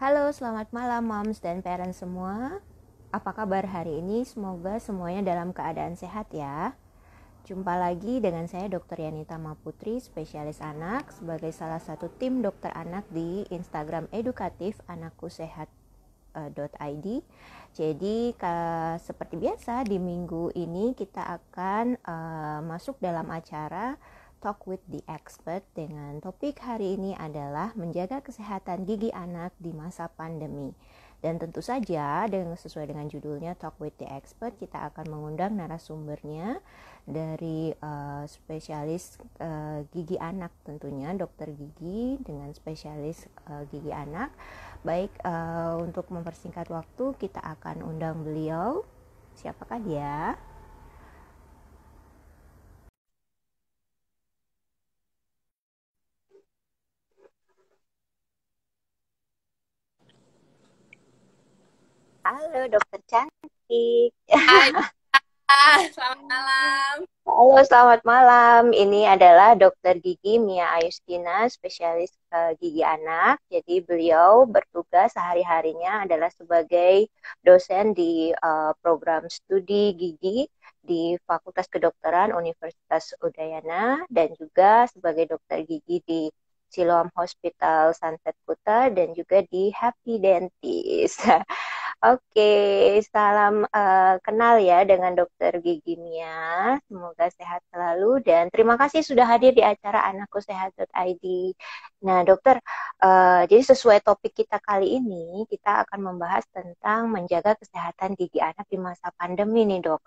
Halo, selamat malam moms dan parents semua. Apa kabar hari ini? Semoga semuanya dalam keadaan sehat ya. Jumpa lagi dengan saya Dr. Yanita Maputri, spesialis anak sebagai salah satu tim dokter anak di Instagram edukatif anakku sehat .id. Jadi seperti biasa di minggu ini kita akan uh, masuk dalam acara Talk with the Expert dengan topik hari ini adalah menjaga kesehatan gigi anak di masa pandemi. Dan tentu saja dengan sesuai dengan judulnya Talk with the Expert kita akan mengundang narasumbernya dari uh, spesialis uh, gigi anak tentunya dokter gigi dengan spesialis uh, gigi anak. Baik uh, untuk mempersingkat waktu kita akan undang beliau. Siapakah dia? Halo dokter cantik. Hai, selamat malam. Halo, selamat malam. Ini adalah dokter gigi Mia Ayustina, spesialis uh, gigi anak. Jadi beliau bertugas sehari-harinya adalah sebagai dosen di uh, program studi gigi di Fakultas Kedokteran Universitas Udayana dan juga sebagai dokter gigi di Siloam Hospital Sunset Kuta dan juga di Happy Dentist. Oke, salam uh, kenal ya dengan Dokter Gigi Mia. Semoga sehat selalu dan terima kasih sudah hadir di acara Anakku Sehat.id. Nah, Dokter, uh, jadi sesuai topik kita kali ini, kita akan membahas tentang menjaga kesehatan gigi anak di masa pandemi nih, Dok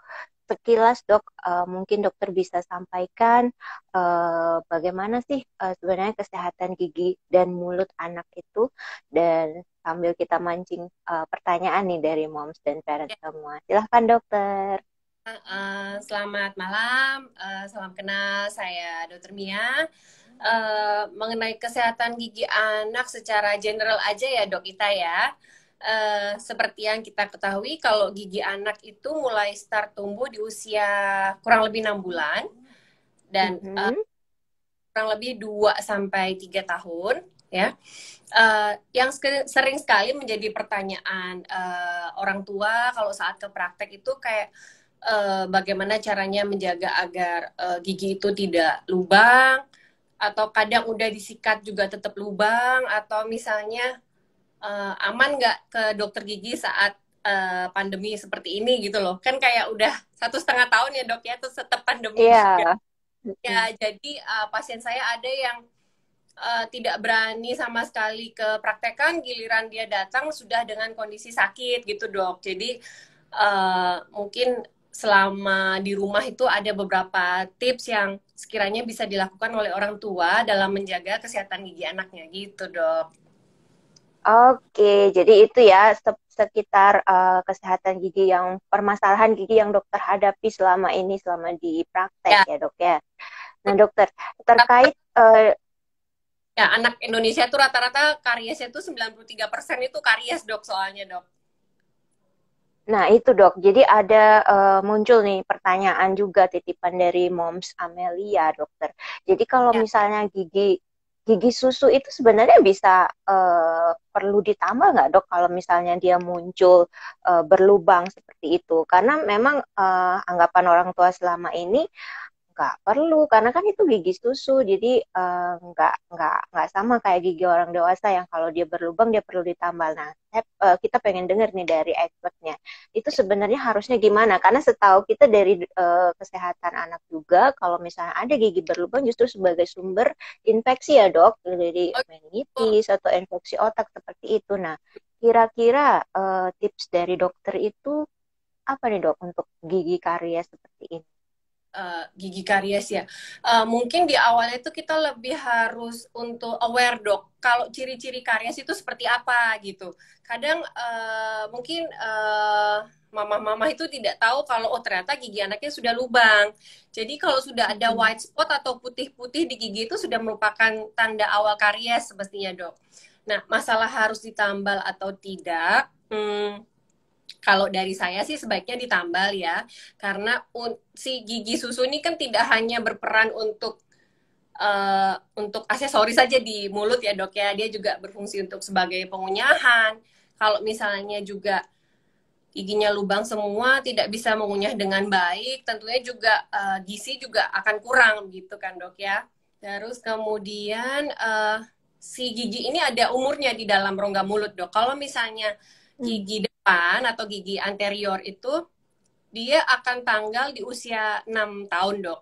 sekilas dok uh, mungkin dokter bisa sampaikan uh, bagaimana sih uh, sebenarnya kesehatan gigi dan mulut anak itu? Dan sambil kita mancing uh, pertanyaan nih dari moms dan parents ya. semua. Silahkan dokter. Uh, selamat malam. Uh, salam kenal. Saya dokter Mia. Uh, mengenai kesehatan gigi anak secara general aja ya dok Ita ya uh, seperti yang kita ketahui kalau gigi anak itu mulai start tumbuh di usia kurang lebih enam bulan dan mm -hmm. uh, kurang lebih 2 sampai tiga tahun ya. Uh, yang sering sekali menjadi pertanyaan uh, orang tua kalau saat ke praktek itu kayak uh, bagaimana caranya menjaga agar uh, gigi itu tidak lubang atau kadang udah disikat juga tetap lubang atau misalnya uh, aman nggak ke dokter gigi saat uh, pandemi seperti ini gitu loh kan kayak udah satu setengah tahun ya dok ya terus tetap pandemi yeah. juga ya jadi uh, pasien saya ada yang uh, tidak berani sama sekali ke praktekan giliran dia datang sudah dengan kondisi sakit gitu dok jadi uh, mungkin selama di rumah itu ada beberapa tips yang sekiranya bisa dilakukan oleh orang tua dalam menjaga kesehatan gigi anaknya gitu dok. Oke, jadi itu ya sekitar uh, kesehatan gigi yang permasalahan gigi yang dokter hadapi selama ini selama di praktek ya, ya dok ya. Nah dokter terkait uh, ya anak Indonesia tuh rata-rata kariesnya tuh 93% itu karies dok soalnya dok. Nah itu dok, jadi ada uh, muncul nih pertanyaan juga titipan dari Moms Amelia dokter. Jadi kalau ya. misalnya gigi gigi susu itu sebenarnya bisa uh, perlu ditambah nggak dok kalau misalnya dia muncul uh, berlubang seperti itu? Karena memang uh, anggapan orang tua selama ini nggak perlu karena kan itu gigi susu jadi uh, nggak nggak sama kayak gigi orang dewasa yang kalau dia berlubang dia perlu ditambal. Nah uh, kita pengen dengar nih dari expertnya itu sebenarnya harusnya gimana? Karena setahu kita dari uh, kesehatan anak juga kalau misalnya ada gigi berlubang justru sebagai sumber infeksi ya dok. Dari meningitis atau infeksi otak seperti itu. Nah kira-kira uh, tips dari dokter itu apa nih dok untuk gigi karies seperti ini uh, gigi karies ya. Uh, mungkin di awalnya itu kita lebih harus untuk aware dok. Kalau ciri-ciri karies itu seperti apa gitu. Kadang uh, mungkin uh, mama-mama itu tidak tahu kalau oh ternyata gigi anaknya sudah lubang. Jadi kalau sudah ada hmm. white spot atau putih-putih di gigi itu sudah merupakan tanda awal karies semestinya dok. Nah masalah harus ditambal atau tidak. Hmm, kalau dari saya sih sebaiknya ditambal ya, karena si gigi susu ini kan tidak hanya berperan untuk uh, untuk aksesoris saja di mulut ya dok ya. Dia juga berfungsi untuk sebagai pengunyahan. Kalau misalnya juga giginya lubang semua tidak bisa mengunyah dengan baik tentunya juga uh, gizi juga akan kurang gitu kan dok ya. Terus kemudian uh, si gigi ini ada umurnya di dalam rongga mulut dok. Kalau misalnya. Gigi depan atau gigi anterior itu dia akan tanggal di usia 6 tahun dok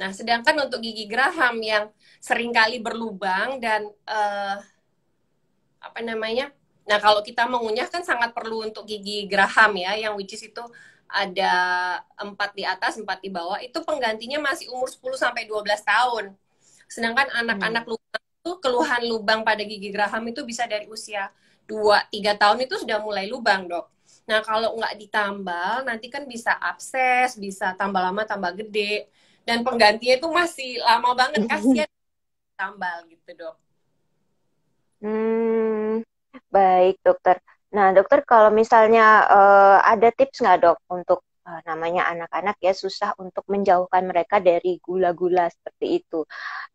nah sedangkan untuk gigi geraham yang sering kali berlubang dan uh, apa namanya Nah, kalau kita mengunyah kan sangat perlu untuk gigi geraham ya, yang which is itu ada empat di atas, empat di bawah. Itu penggantinya masih umur 10 sampai 12 tahun. Sedangkan anak-anak hmm. lubang itu keluhan lubang pada gigi geraham itu bisa dari usia 2 3 tahun itu sudah mulai lubang, Dok. Nah, kalau nggak ditambal, nanti kan bisa abses, bisa tambah lama tambah gede. Dan penggantinya itu masih lama banget, kasihan tambal gitu, Dok. Hmm, Baik, dokter. Nah, dokter kalau misalnya uh, ada tips nggak dok untuk uh, namanya anak-anak ya susah untuk menjauhkan mereka dari gula-gula seperti itu.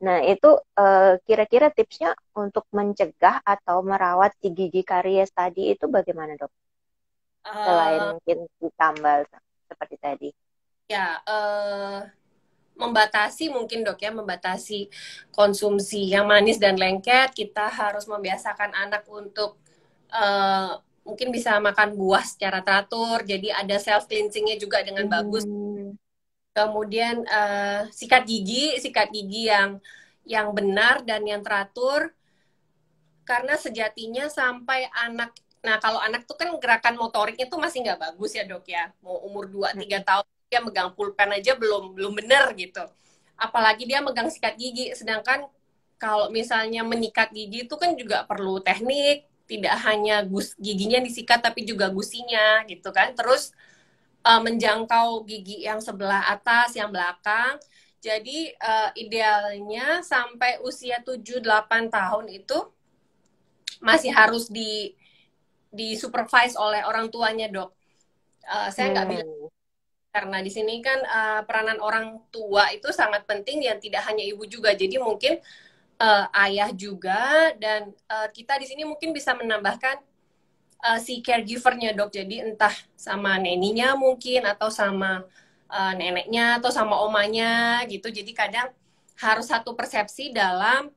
Nah, itu kira kira-kira tipsnya untuk mencegah atau merawat si gigi karies tadi itu bagaimana dok? Uh, Selain mungkin ditambal seperti tadi. Ya, uh, membatasi mungkin dok ya membatasi konsumsi yang manis dan lengket kita harus membiasakan anak untuk uh, mungkin bisa makan buah secara teratur jadi ada self cleansingnya juga dengan hmm. bagus kemudian uh, sikat gigi sikat gigi yang yang benar dan yang teratur karena sejatinya sampai anak nah kalau anak tuh kan gerakan motoriknya tuh masih nggak bagus ya dok ya mau umur 2 tiga hmm. tahun dia megang pulpen aja belum belum bener gitu apalagi dia megang sikat gigi sedangkan kalau misalnya menyikat gigi itu kan juga perlu teknik tidak hanya gus giginya disikat tapi juga gusinya gitu kan. Terus uh, menjangkau gigi yang sebelah atas yang belakang. Jadi uh, idealnya sampai usia 7-8 tahun itu masih harus di di supervise oleh orang tuanya dok. Uh, saya nggak hmm. bilang karena di sini kan uh, peranan orang tua itu sangat penting yang tidak hanya ibu juga. Jadi mungkin uh, ayah juga dan uh, kita di sini mungkin bisa menambahkan uh, si caregivernya dok. Jadi entah sama neninya mungkin atau sama uh, neneknya atau sama omanya gitu. Jadi kadang harus satu persepsi dalam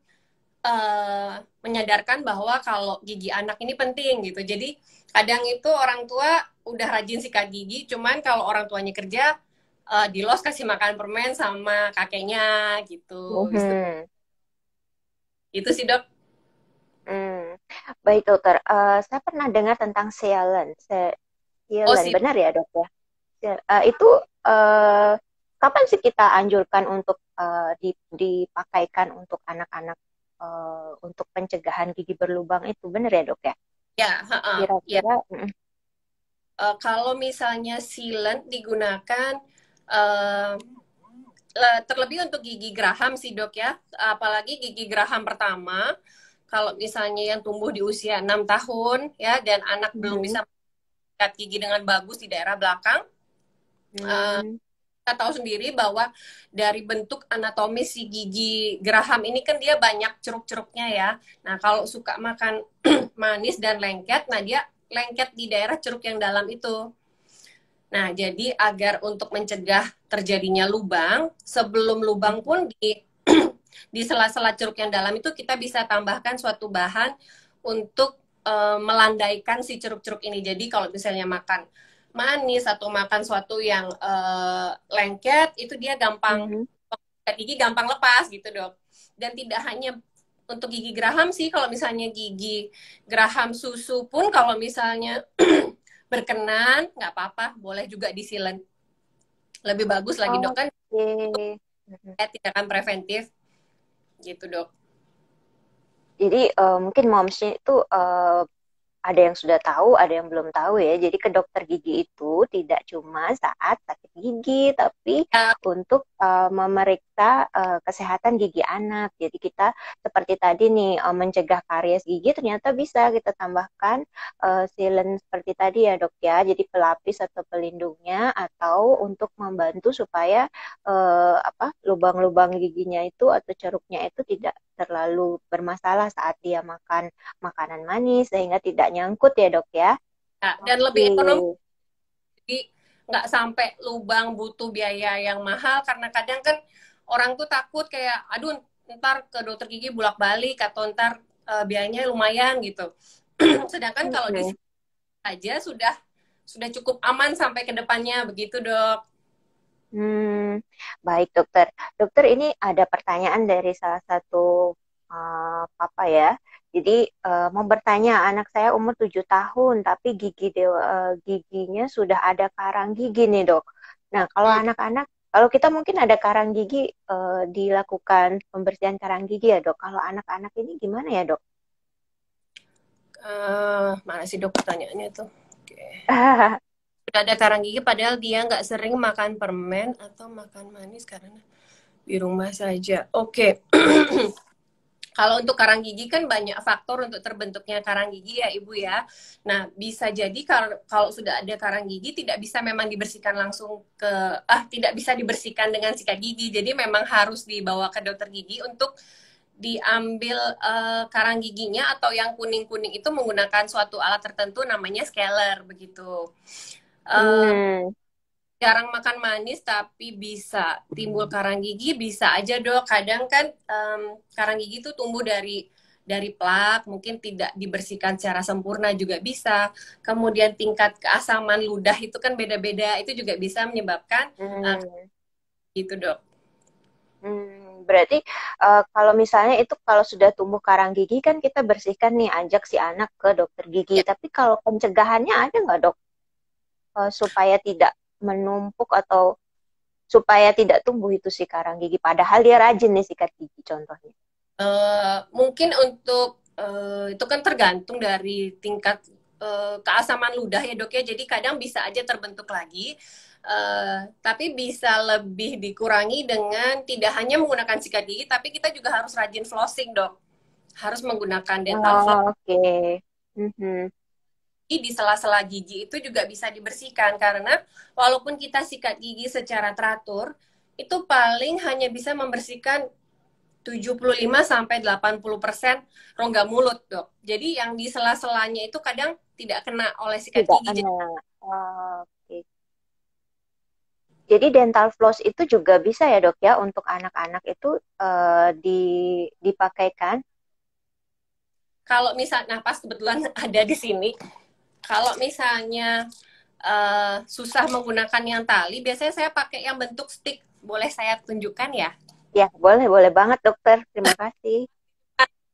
uh, menyadarkan bahwa kalau gigi anak ini penting gitu. Jadi kadang itu orang tua udah rajin sikat gigi cuman kalau orang tuanya kerja uh, di los kasih makan permen sama kakeknya gitu. Mm-hmm. Itu sih dok. Hmm. baik dokter. Uh, saya pernah dengar tentang sealant sealant oh, si- benar ya dok ya? Uh, itu uh, kapan sih kita anjurkan untuk uh, dipakaikan untuk anak-anak uh, untuk pencegahan gigi berlubang itu? Benar ya dok ya? Ya kira-kira ya uh, kalau misalnya sealant digunakan uh, terlebih untuk gigi geraham sih dok ya, apalagi gigi geraham pertama, kalau misalnya yang tumbuh di usia enam tahun ya dan anak hmm. belum bisa mengikat gigi dengan bagus di daerah belakang, hmm. uh, kita tahu sendiri bahwa dari bentuk anatomis si gigi geraham ini kan dia banyak ceruk-ceruknya ya. Nah kalau suka makan manis dan lengket, nah dia lengket di daerah ceruk yang dalam itu. Nah, jadi agar untuk mencegah terjadinya lubang, sebelum lubang pun di di sela-sela ceruk yang dalam itu kita bisa tambahkan suatu bahan untuk e, melandaikan si ceruk-ceruk ini. Jadi kalau misalnya makan manis atau makan suatu yang e, lengket, itu dia gampang mm -hmm. gigi gampang lepas gitu dok. Dan tidak hanya untuk gigi geraham sih kalau misalnya gigi geraham susu pun kalau misalnya berkenan nggak apa-apa boleh juga disilen lebih bagus lagi dok kan okay. tindakan preventif gitu dok jadi uh, mungkin momsnya itu uh, ada yang sudah tahu, ada yang belum tahu ya. Jadi ke dokter gigi itu tidak cuma saat sakit gigi, tapi ya. untuk uh, memeriksa memeriksa uh, kesehatan gigi anak. Jadi kita seperti tadi nih uh, mencegah karies gigi ternyata bisa kita tambahkan uh, sealant seperti tadi ya dok ya. Jadi pelapis atau pelindungnya atau untuk membantu supaya uh, apa lubang-lubang giginya itu atau ceruknya itu tidak terlalu bermasalah saat dia makan makanan manis sehingga tidak nyangkut ya dok ya. Nah, dan lebih ekonomis. Jadi nggak sampai lubang butuh biaya yang mahal karena kadang kan orang tuh takut kayak aduh ntar ke dokter gigi bolak balik atau ntar uh, biayanya lumayan gitu. Sedangkan kalau di aja sudah sudah cukup aman sampai ke depannya. Begitu dok. Hmm baik dokter. Dokter ini ada pertanyaan dari salah satu uh, papa ya? Jadi uh, mau bertanya, anak saya umur 7 tahun, tapi gigi dewa, uh, giginya sudah ada karang gigi nih dok. Nah kalau hmm. anak-anak, kalau kita mungkin ada karang gigi uh, dilakukan pembersihan karang gigi ya dok. Kalau anak-anak ini gimana ya dok? Uh, mana sih dok pertanyaannya tuh? Okay. sudah ada karang gigi, padahal dia nggak sering makan permen atau makan manis karena di rumah saja. Oke. Okay. Kalau untuk karang gigi kan banyak faktor untuk terbentuknya karang gigi ya Ibu ya. Nah, bisa jadi kalau sudah ada karang gigi tidak bisa memang dibersihkan langsung ke ah tidak bisa dibersihkan dengan sikat gigi. Jadi memang harus dibawa ke dokter gigi untuk diambil uh, karang giginya atau yang kuning-kuning itu menggunakan suatu alat tertentu namanya scaler begitu. Uh, hmm jarang makan manis tapi bisa. Timbul karang gigi bisa aja dok. Kadang kan um, karang gigi itu tumbuh dari dari plak mungkin tidak dibersihkan secara sempurna juga bisa. Kemudian tingkat keasaman ludah itu kan beda-beda itu juga bisa menyebabkan hmm. uh, gitu dok. Hmm, berarti uh, kalau misalnya itu kalau sudah tumbuh karang gigi kan kita bersihkan nih ajak si anak ke dokter gigi. Ya. tapi kalau pencegahannya ada nggak dok? Uh, supaya tidak menumpuk atau supaya tidak tumbuh itu si karang gigi. Padahal dia rajin nih sikat gigi contohnya. Uh, mungkin untuk uh, itu kan tergantung dari tingkat uh, keasaman ludah ya dok ya. Jadi kadang bisa aja terbentuk lagi uh, tapi bisa lebih dikurangi dengan tidak hanya menggunakan sikat gigi tapi kita juga harus rajin flossing dok. Harus menggunakan dental oh, floss oke. Okay. mm -hmm di sela-sela gigi itu juga bisa dibersihkan karena walaupun kita sikat gigi secara teratur itu paling hanya bisa membersihkan 75 sampai 80% rongga mulut, Dok. Jadi yang di sela-selanya itu kadang tidak kena oleh sikat tidak gigi. Kena. Oh, okay. Jadi dental floss itu juga bisa ya, Dok ya, untuk anak-anak itu uh, di dipakaikan kalau misalnya pas kebetulan ada di sini kalau misalnya uh, susah menggunakan yang tali, biasanya saya pakai yang bentuk stick. Boleh saya tunjukkan ya? Ya, boleh, boleh banget dokter. Terima kasih.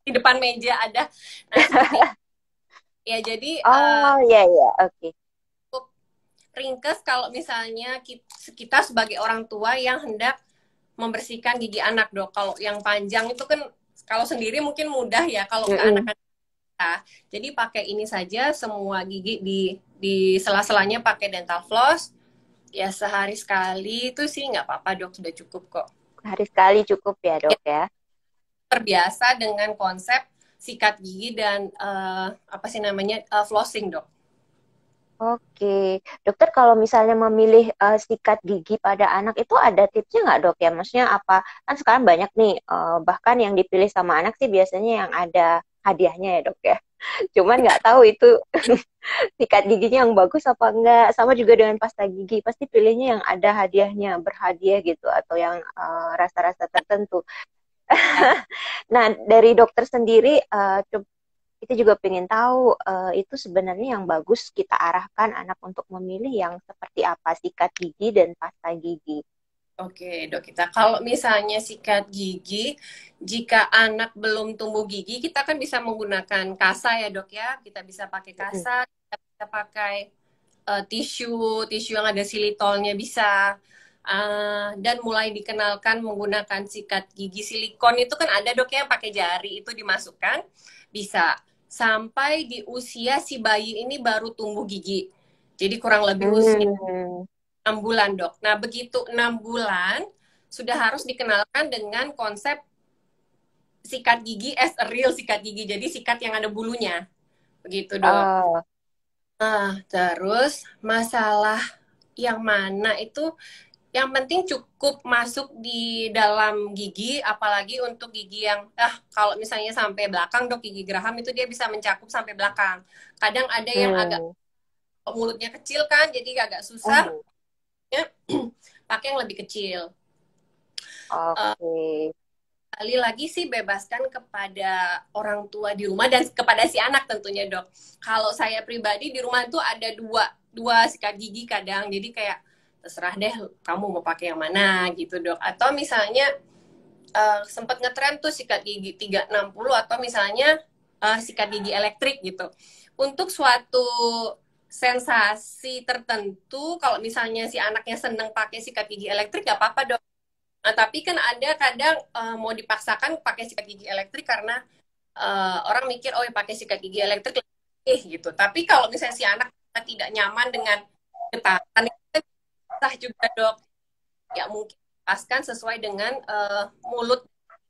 Di depan meja ada. Nah, ya jadi. Oh, uh, ya, ya, oke. Okay. Ringkes kalau misalnya kita sebagai orang tua yang hendak membersihkan gigi anak dok. Kalau yang panjang itu kan kalau sendiri mungkin mudah ya. Kalau mm -hmm. ke anak-anak jadi pakai ini saja semua gigi di di sela-selanya pakai dental floss. Ya sehari sekali itu sih nggak apa-apa dok sudah cukup kok. Sehari sekali cukup ya dok ya. Terbiasa dengan konsep sikat gigi dan uh, apa sih namanya uh, flossing dok. Oke, dokter kalau misalnya memilih uh, sikat gigi pada anak itu ada tipsnya nggak dok ya? Maksudnya apa? Kan sekarang banyak nih, uh, bahkan yang dipilih sama anak sih biasanya yang ada hadiahnya ya dok ya. Cuman nggak tahu itu sikat giginya yang bagus apa enggak sama juga dengan pasta gigi. Pasti pilihnya yang ada hadiahnya berhadiah gitu atau yang eh, rasa-rasa uh, tertentu. Nah dari dokter sendiri uh, kita juga pengen tahu uh, itu sebenarnya yang bagus kita arahkan anak untuk memilih yang seperti apa sikat gigi dan pasta gigi Oke, dok kita. Kalau misalnya sikat gigi, jika anak belum tumbuh gigi, kita kan bisa menggunakan kasa ya dok ya. Kita bisa pakai kasa, kita bisa pakai uh, tisu, tisu yang ada silitolnya bisa. Uh, dan mulai dikenalkan menggunakan sikat gigi silikon itu kan ada dok ya yang pakai jari itu dimasukkan bisa sampai di usia si bayi ini baru tumbuh gigi. Jadi kurang lebih usia hmm enam bulan dok. Nah begitu enam bulan sudah harus dikenalkan dengan konsep sikat gigi as a real sikat gigi. Jadi sikat yang ada bulunya. Begitu, Dok. Oh. Nah, terus masalah yang mana itu yang penting cukup masuk di dalam gigi apalagi untuk gigi yang ah kalau misalnya sampai belakang dok gigi geraham itu dia bisa mencakup sampai belakang kadang ada yang hmm. agak mulutnya kecil kan jadi agak susah oh. pakai yang lebih kecil. Oke. Okay. uh, kali lagi sih bebaskan kepada orang tua di rumah dan kepada si anak tentunya dok. Kalau saya pribadi di rumah itu ada dua dua sikat gigi kadang. Jadi kayak terserah deh kamu mau pakai yang mana gitu dok. Atau misalnya uh, sempat ngetren tuh sikat gigi 360 atau misalnya uh, sikat gigi elektrik gitu. Untuk suatu sensasi tertentu kalau misalnya si anaknya seneng pakai sikat gigi elektrik gak apa-apa dok nah, tapi kan ada kadang uh, mau dipaksakan pakai sikat gigi elektrik karena uh, orang mikir oh ya pakai sikat gigi elektrik eh gitu. Tapi kalau misalnya si anak tidak nyaman dengan getaran susah juga dok. Ya mungkin paskan sesuai dengan uh, mulut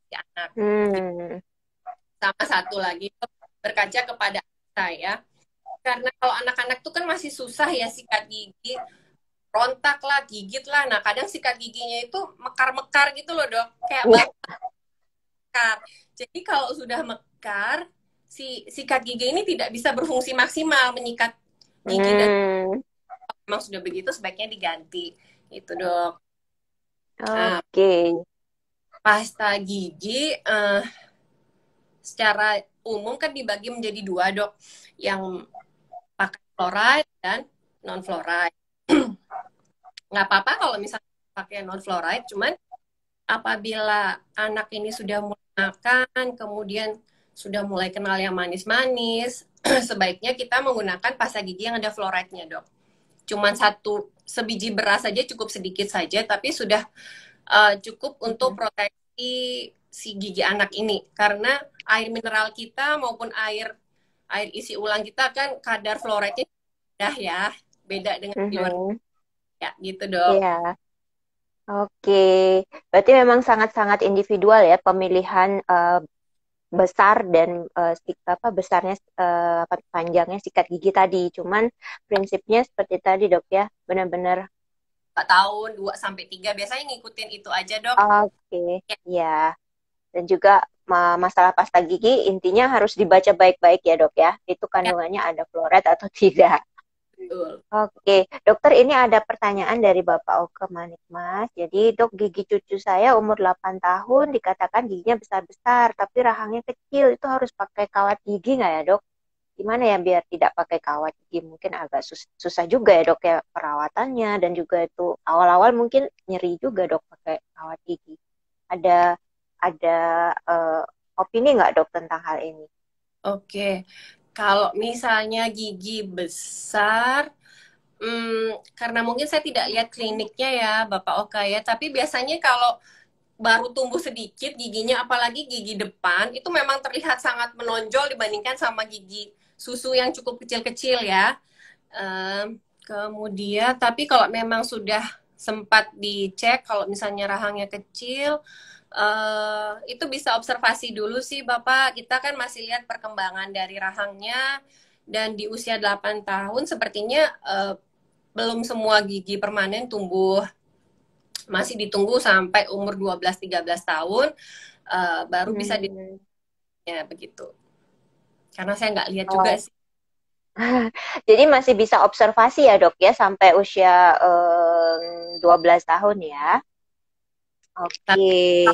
si anak. Hmm. sama satu lagi berkaca kepada saya karena kalau anak-anak tuh kan masih susah ya sikat gigi. Rontak lah gigit lah. Nah kadang sikat giginya itu mekar-mekar gitu loh dok. Kayak mekar. Jadi kalau sudah mekar si sikat gigi ini tidak bisa berfungsi maksimal menyikat gigi hmm. dan memang sudah begitu sebaiknya diganti. Itu dok. Nah, oke. okay. pasta gigi uh, secara umum kan dibagi menjadi dua dok. Yang fluoride dan non fluoride nggak apa-apa kalau misalnya pakai non fluoride cuman apabila anak ini sudah mulai makan kemudian sudah mulai kenal yang manis-manis sebaiknya kita menggunakan pasta gigi yang ada fluoride-nya dok. Cuman satu sebiji beras saja cukup sedikit saja tapi sudah uh, cukup untuk proteksi si gigi anak ini. Karena air mineral kita maupun air air isi ulang kita kan kadar fluoride-nya udah ya beda dengan mm -hmm. luar ya gitu dong. Iya. Oke, berarti memang sangat-sangat individual ya pemilihan uh, besar dan uh, apa besarnya uh, panjangnya sikat gigi tadi. Cuman prinsipnya seperti tadi dok ya, benar-benar tahun 2 sampai tiga biasanya ngikutin itu aja dok. Oke, okay. ya. ya. Dan juga masalah pasta gigi intinya harus dibaca baik-baik ya dok ya. Itu kandungannya ya. ada fluoride atau tidak. Oke, dokter ini ada pertanyaan dari Bapak Oke Manikmas. Jadi dok gigi cucu saya umur 8 tahun dikatakan giginya besar-besar tapi rahangnya kecil. Itu harus pakai kawat gigi nggak ya dok? Gimana ya biar tidak pakai kawat gigi? Mungkin agak sus susah juga ya dok ya perawatannya dan juga itu awal-awal mungkin nyeri juga dok pakai kawat gigi. Ada ada uh, opini nggak dok tentang hal ini? Oke, kalau misalnya gigi besar, hmm, karena mungkin saya tidak lihat kliniknya ya, Bapak Oka ya. Tapi biasanya kalau baru tumbuh sedikit giginya, apalagi gigi depan, itu memang terlihat sangat menonjol dibandingkan sama gigi susu yang cukup kecil-kecil ya. Um, kemudian, tapi kalau memang sudah sempat dicek, kalau misalnya rahangnya kecil, Uh, itu bisa observasi dulu sih Bapak. Kita kan masih lihat perkembangan dari rahangnya dan di usia 8 tahun sepertinya uh, belum semua gigi permanen tumbuh. Masih ditunggu sampai umur 12 13 tahun uh, baru hmm. bisa di ya begitu. Karena saya nggak lihat oh. juga sih. Jadi masih bisa observasi ya dok ya sampai usia um, 12 tahun ya. Oke. Okay.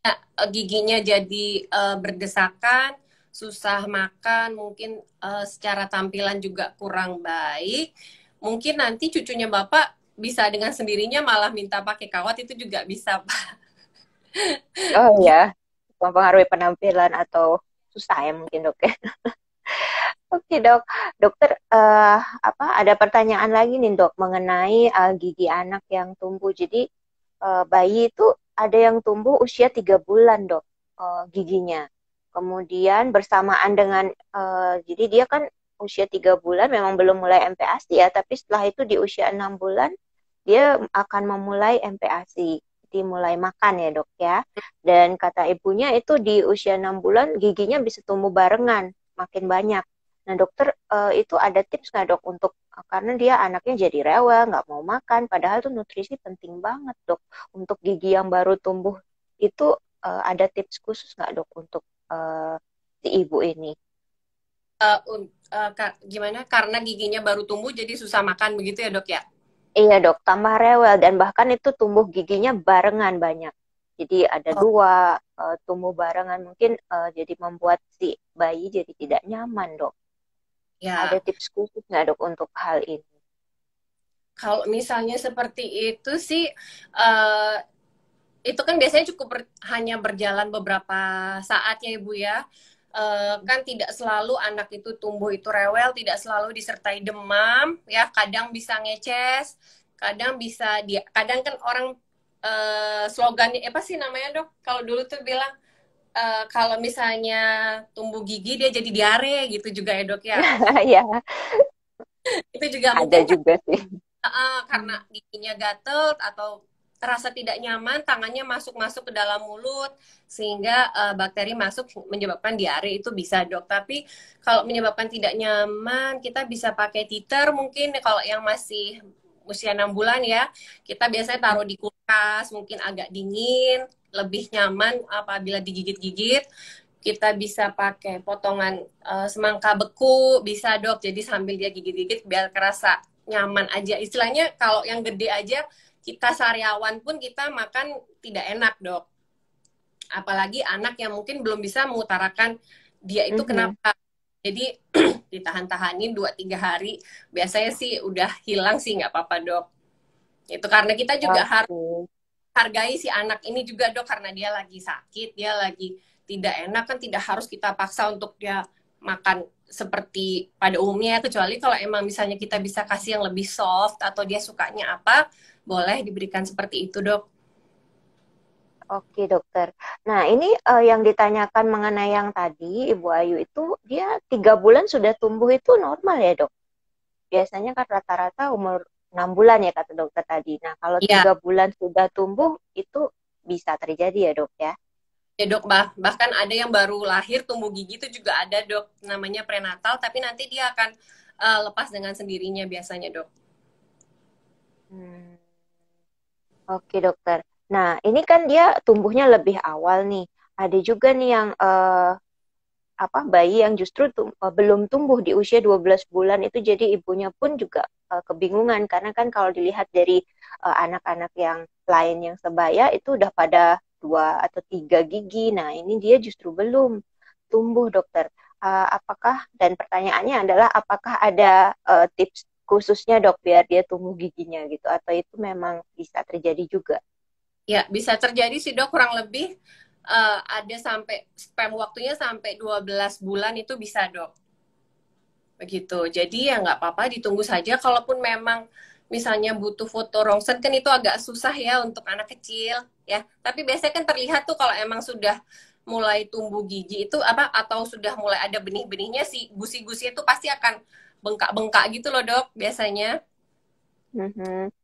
Eh, giginya jadi uh, berdesakan, susah makan, mungkin uh, secara tampilan juga kurang baik. Mungkin nanti cucunya Bapak bisa dengan sendirinya malah minta pakai kawat itu juga bisa, Pak. Oh ya, mempengaruhi penampilan atau susah ya mungkin dok ya. Oke dok, dokter uh, apa ada pertanyaan lagi nih dok mengenai uh, gigi anak yang tumbuh. Jadi uh, bayi itu ada yang tumbuh usia tiga bulan dok uh, giginya. Kemudian bersamaan dengan uh, jadi dia kan usia tiga bulan memang belum mulai MPASI ya, tapi setelah itu di usia enam bulan dia akan memulai MPASI. seperti mulai makan ya dok ya. Dan kata ibunya itu di usia enam bulan giginya bisa tumbuh barengan, makin banyak. Nah dokter uh, itu ada tips nggak dok untuk karena dia anaknya jadi rewel, nggak mau makan, padahal tuh nutrisi penting banget dok untuk gigi yang baru tumbuh itu uh, ada tips khusus nggak dok untuk uh, si ibu ini? Uh, uh, gimana? Karena giginya baru tumbuh jadi susah makan begitu ya dok ya? Iya dok, tambah rewel dan bahkan itu tumbuh giginya barengan banyak. Jadi ada oh. dua uh, tumbuh barengan mungkin uh, jadi membuat si bayi jadi tidak nyaman dok. Ya. Ada tips khusus nggak dok untuk hal ini? Kalau misalnya seperti itu sih, uh, itu kan biasanya cukup ber, hanya berjalan beberapa saat ya ibu ya. Uh, kan tidak selalu anak itu tumbuh itu rewel, tidak selalu disertai demam, ya kadang bisa ngeces, kadang bisa dia, kadang kan orang uh, slogannya apa sih namanya dok? Kalau dulu tuh bilang uh, kalau misalnya tumbuh gigi dia jadi diare gitu juga ya dok ya? Iya. itu juga ada juga sih. Uh, karena giginya gatel atau terasa tidak nyaman, tangannya masuk-masuk ke dalam mulut sehingga uh, bakteri masuk menyebabkan diare itu bisa dok. Tapi kalau menyebabkan tidak nyaman, kita bisa pakai titer mungkin kalau yang masih usia enam bulan ya, kita biasanya taruh di kulkas, mungkin agak dingin, lebih nyaman apabila digigit-gigit. Kita bisa pakai potongan uh, semangka beku, bisa dok. Jadi sambil dia gigit-gigit biar kerasa nyaman aja. Istilahnya kalau yang gede aja kita sariawan pun kita makan tidak enak dok apalagi anak yang mungkin belum bisa mengutarakan dia itu mm -hmm. kenapa jadi ditahan-tahanin dua tiga hari biasanya sih udah hilang sih nggak apa-apa dok itu karena kita juga okay. harus hargai si anak ini juga dok karena dia lagi sakit dia lagi tidak enak kan tidak harus kita paksa untuk dia makan seperti pada umumnya kecuali kalau emang misalnya kita bisa kasih yang lebih soft atau dia sukanya apa boleh diberikan seperti itu dok. Oke dokter. Nah ini uh, yang ditanyakan mengenai yang tadi Ibu Ayu itu dia tiga bulan sudah tumbuh itu normal ya dok? Biasanya kan rata-rata umur enam bulan ya kata dokter tadi. Nah kalau iya. tiga bulan sudah tumbuh itu bisa terjadi ya dok ya? Ya dok, bah bahkan ada yang baru lahir tumbuh gigi itu juga ada dok, namanya prenatal, tapi nanti dia akan uh, lepas dengan sendirinya biasanya dok. Hmm. Oke dokter. Nah ini kan dia tumbuhnya lebih awal nih. Ada juga nih yang uh, apa bayi yang justru tum uh, belum tumbuh di usia 12 bulan itu jadi ibunya pun juga uh, kebingungan karena kan kalau dilihat dari anak-anak uh, yang lain yang sebaya itu udah pada dua atau tiga gigi. Nah ini dia justru belum tumbuh dokter. Uh, apakah dan pertanyaannya adalah apakah ada uh, tips khususnya dok biar dia tumbuh giginya gitu atau itu memang bisa terjadi juga? Ya bisa terjadi sih dok kurang lebih uh, ada sampai spam waktunya sampai 12 bulan itu bisa dok. Begitu. Jadi ya nggak apa-apa ditunggu saja kalaupun memang misalnya butuh foto rongsen kan itu agak susah ya untuk anak kecil ya. Tapi biasanya kan terlihat tuh kalau emang sudah mulai tumbuh gigi itu apa atau sudah mulai ada benih-benihnya si gusi-gusi itu pasti akan bengkak-bengkak gitu loh dok biasanya. Mm-hmm.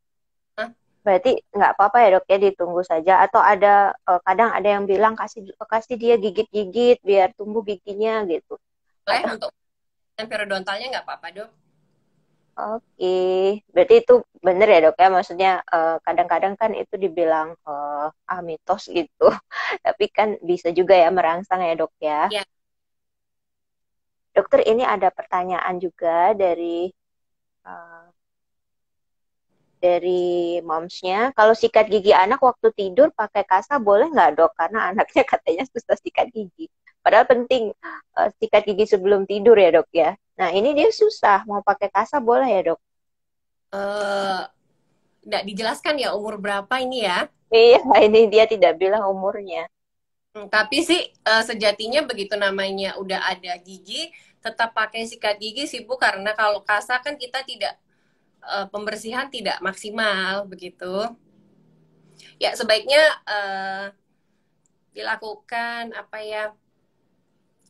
Berarti nggak apa-apa ya dok ya ditunggu saja atau ada uh, kadang ada yang bilang kasih kasih dia gigit-gigit biar tumbuh giginya gitu. Boleh atau... untuk yang periodontalnya nggak apa-apa dok. Oke, berarti itu benar ya dok ya, maksudnya eh, kadang-kadang kan itu dibilang uh, ah mitos gitu, tapi kan bisa juga ya merangsang ya dok ya. Iya, Dokter, ini ada pertanyaan juga dari uh, dari momsnya. Kalau sikat gigi anak waktu tidur pakai kasa boleh nggak dok? Karena anaknya katanya susah sikat gigi. Padahal penting uh, sikat gigi sebelum tidur ya dok ya. Nah ini dia susah mau pakai kasa boleh ya dok? Uh, nggak dijelaskan ya umur berapa ini ya? Iya ini dia tidak bilang umurnya. Hmm, tapi sih uh, sejatinya begitu namanya udah ada gigi tetap pakai sikat gigi sih Bu karena kalau kasa kan kita tidak uh, pembersihan tidak maksimal begitu. Ya sebaiknya uh, dilakukan apa ya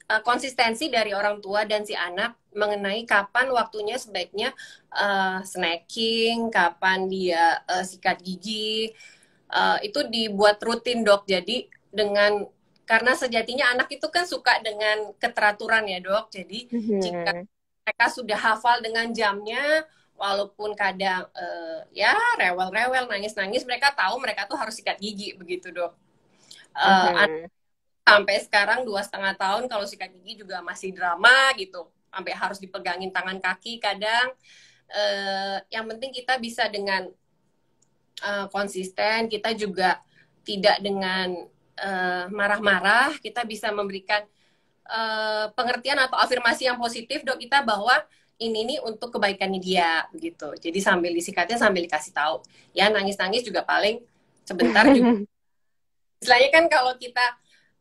uh, konsistensi dari orang tua dan si anak mengenai kapan waktunya sebaiknya uh, snacking, kapan dia uh, sikat gigi. uh, itu dibuat rutin dok. Jadi dengan karena sejatinya anak itu kan suka dengan keteraturan ya dok. Jadi jika mereka sudah hafal dengan jamnya, walaupun kadang uh, ya rewel-rewel, nangis-nangis, mereka tahu mereka tuh harus sikat gigi begitu dok. Uh. Sampai sekarang dua setengah tahun kalau sikat gigi juga masih drama gitu, sampai harus dipegangin tangan kaki kadang. Uh, yang penting kita bisa dengan uh, konsisten, kita juga tidak dengan marah-marah, uh, kita bisa memberikan uh, pengertian atau afirmasi yang positif dok kita bahwa ini nih untuk kebaikannya dia begitu. Jadi sambil disikatnya sambil dikasih tahu. Ya nangis-nangis juga paling sebentar juga. Istilahnya kan kalau kita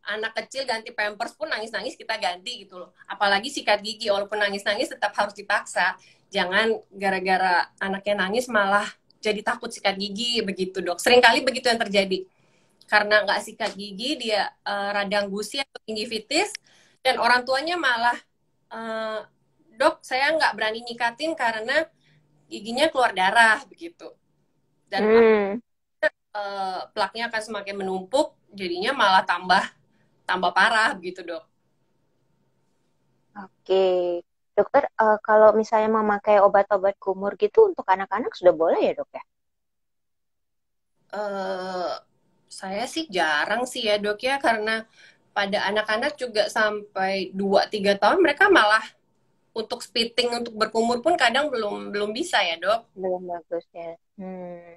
anak kecil ganti pampers pun nangis-nangis kita ganti gitu loh. Apalagi sikat gigi walaupun nangis-nangis tetap harus dipaksa. Jangan gara-gara anaknya nangis malah jadi takut sikat gigi begitu dok. Seringkali begitu yang terjadi. Karena nggak sikat gigi dia uh, radang gusi atau gingivitis dan orang tuanya malah uh, dok saya nggak berani nikatin karena giginya keluar darah begitu dan hmm. uh, plaknya akan semakin menumpuk jadinya malah tambah tambah parah begitu dok. Oke dokter uh, kalau misalnya memakai obat-obat kumur gitu untuk anak-anak sudah boleh ya dok ya? Uh, saya sih jarang sih ya dok ya karena pada anak-anak juga sampai 2-3 tahun mereka malah untuk spitting untuk berkumur pun kadang belum belum bisa ya dok belum bagus ya hmm.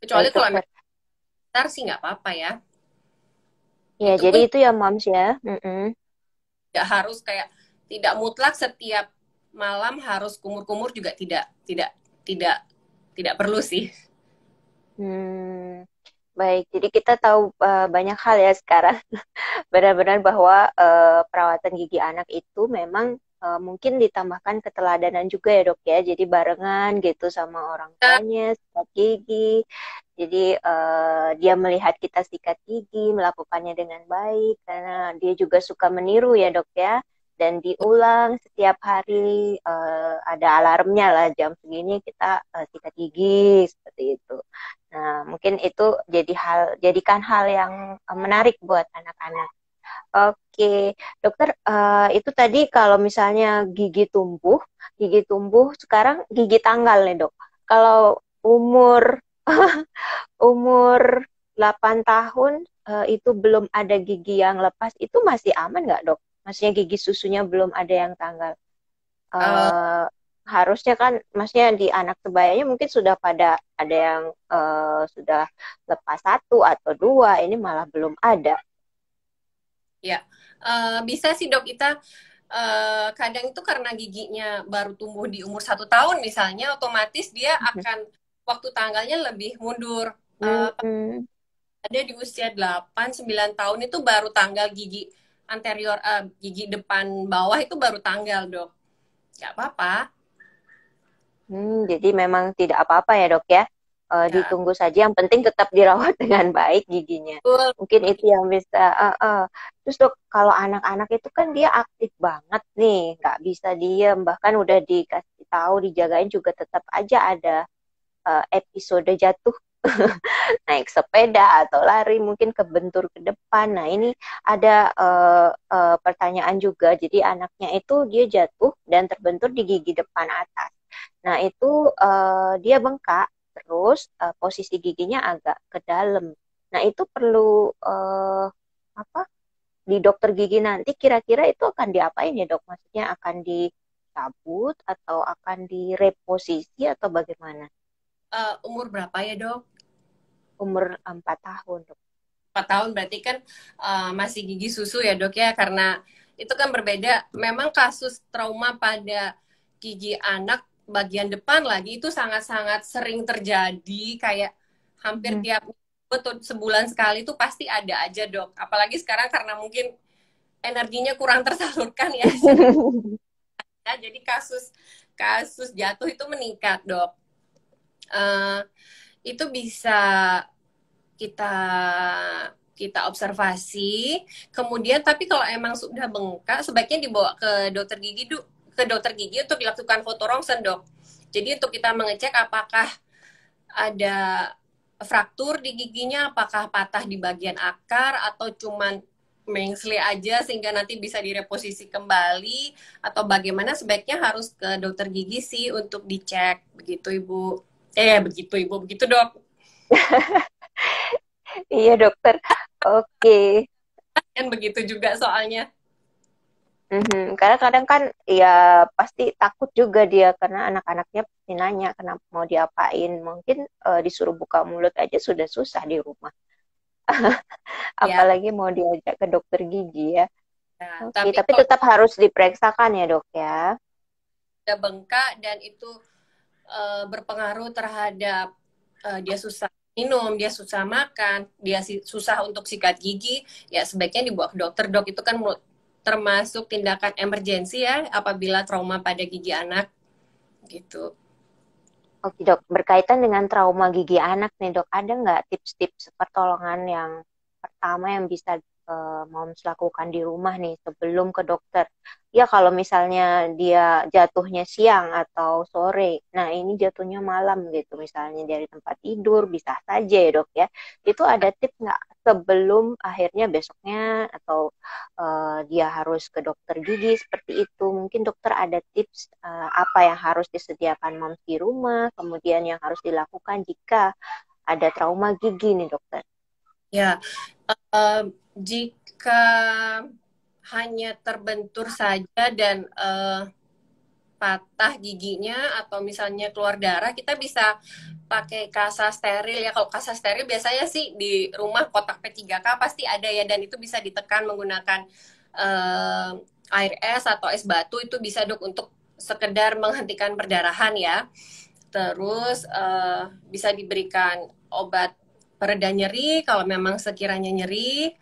kecuali kalau besar sih nggak apa-apa ya ya itu jadi pun, itu ya moms ya mm -mm. harus kayak tidak mutlak setiap malam harus kumur-kumur juga tidak tidak tidak tidak perlu sih hmm. Baik, jadi kita tahu uh, banyak hal ya sekarang. Benar-benar bahwa uh, perawatan gigi anak itu memang uh, mungkin ditambahkan keteladanan juga ya dok ya jadi barengan gitu sama orang tuanya sikat gigi jadi uh, dia melihat kita sikat gigi melakukannya dengan baik karena dia juga suka meniru ya dok ya dan diulang setiap hari uh, ada alarmnya lah jam segini kita uh, sikat gigi seperti itu. Nah mungkin itu jadi hal jadikan hal yang menarik buat anak-anak. Oke, dokter, uh, itu tadi kalau misalnya gigi tumbuh, gigi tumbuh sekarang gigi tanggal nih dok. Kalau umur umur 8 tahun uh, itu belum ada gigi yang lepas, itu masih aman nggak dok? Maksudnya gigi susunya belum ada yang tanggal. Uh, uh. Harusnya kan, maksudnya di anak sebayanya mungkin sudah pada ada yang uh, sudah lepas satu atau dua, ini malah belum ada. Ya, uh, bisa sih dok kita uh, kadang itu karena giginya baru tumbuh di umur satu tahun misalnya, otomatis dia akan waktu tanggalnya lebih mundur. Uh, mm-hmm. Ada di usia 8-9 tahun itu baru tanggal gigi anterior, uh, gigi depan bawah itu baru tanggal dok. Gak apa-apa. Hmm, jadi memang tidak apa-apa ya dok ya uh, ya. ditunggu saja yang penting tetap dirawat dengan baik giginya Betul. mungkin itu yang bisa uh, uh. terus dok kalau anak-anak itu kan dia aktif banget nih nggak bisa diem bahkan udah dikasih tahu dijagain juga tetap aja ada uh, episode jatuh naik sepeda atau lari mungkin kebentur ke depan. Nah ini ada uh, uh, pertanyaan juga. Jadi anaknya itu dia jatuh dan terbentur di gigi depan atas. Nah itu uh, dia bengkak terus uh, posisi giginya agak ke dalam. Nah itu perlu uh, apa di dokter gigi nanti kira-kira itu akan diapain ya dok? Maksudnya akan dicabut atau akan direposisi atau bagaimana? Uh, umur berapa ya dok? Umur empat tahun dok. Empat tahun berarti kan uh, masih gigi susu ya dok ya karena itu kan berbeda. Memang kasus trauma pada gigi anak bagian depan lagi itu sangat-sangat sering terjadi kayak hampir hmm. tiap betul sebulan sekali itu pasti ada aja dok. Apalagi sekarang karena mungkin energinya kurang tersalurkan ya. Ya jadi kasus kasus jatuh itu meningkat dok. Uh, itu bisa kita kita observasi. Kemudian tapi kalau emang sudah bengkak sebaiknya dibawa ke dokter gigi dok ke dokter gigi untuk dilakukan foto rongsen dok. Jadi untuk kita mengecek apakah ada fraktur di giginya apakah patah di bagian akar atau cuman mengsle aja sehingga nanti bisa direposisi kembali atau bagaimana sebaiknya harus ke dokter gigi sih untuk dicek. Begitu ibu. Eh begitu ibu. Begitu dok. Iya dokter. Oke. Okay. kan begitu juga soalnya Mm-hmm. Karena kadang kan ya pasti takut juga dia karena anak-anaknya pasti nanya kenapa mau diapain. Mungkin uh, disuruh buka mulut aja sudah susah di rumah. Ya. Apalagi ya. mau diajak ke dokter gigi ya. ya Oke, tapi, tapi tetap harus diperiksakan ya dok ya. Ada bengkak dan itu uh, berpengaruh terhadap uh, dia susah minum, dia susah makan, dia susah untuk sikat gigi, ya sebaiknya dibawa ke dokter. Dok itu kan termasuk tindakan emergensi ya apabila trauma pada gigi anak gitu. Oke dok, berkaitan dengan trauma gigi anak nih dok, ada nggak tips-tips pertolongan yang pertama yang bisa uh, moms lakukan di rumah nih sebelum ke dokter? Ya kalau misalnya dia jatuhnya siang atau sore, nah ini jatuhnya malam gitu, misalnya dari tempat tidur bisa saja ya dok ya. Itu ada tips nggak sebelum akhirnya besoknya atau uh, dia harus ke dokter gigi seperti itu? Mungkin dokter ada tips uh, apa yang harus disediakan moms di rumah, kemudian yang harus dilakukan jika ada trauma gigi nih dokter. Ya, uh, jika hanya terbentur saja dan uh, patah giginya atau misalnya keluar darah, kita bisa pakai kasa steril ya. Kalau kasa steril biasanya sih di rumah kotak P3K pasti ada ya dan itu bisa ditekan menggunakan uh, air es atau es batu itu bisa dok untuk sekedar menghentikan perdarahan ya. Terus uh, bisa diberikan obat pereda nyeri kalau memang sekiranya nyeri